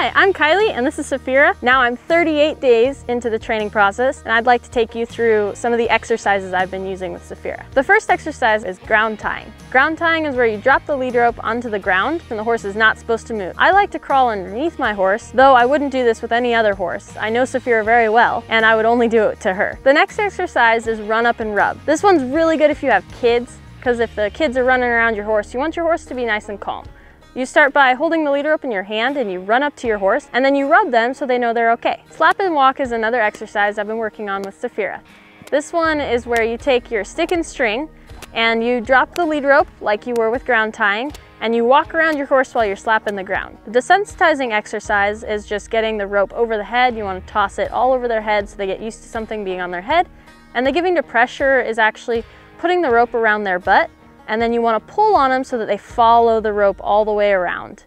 Hi, I'm Kailey and this is Saphira. Now I'm 38 days into the training process and I'd like to take you through some of the exercises I've been using with Saphira. The first exercise is ground tying. Ground tying is where you drop the lead rope onto the ground and the horse is not supposed to move. I like to crawl underneath my horse, though I wouldn't do this with any other horse. I know Saphira very well and I would only do it to her. The next exercise is run up and rub. This one's really good if you have kids because if the kids are running around your horse, you want your horse to be nice and calm. You start by holding the leader up in your hand and you run up to your horse and then you rub them so they know they're okay. Slap and walk is another exercise I've been working on with Saphira. This one is where you take your stick and string and you drop the lead rope like you were with ground tying and you walk around your horse while you're slapping the ground. The desensitizing exercise is just getting the rope over the head. You want to toss it all over their head so they get used to something being on their head. And the giving to pressure is actually putting the rope around their butt and then you want to pull on them so that they follow the rope all the way around.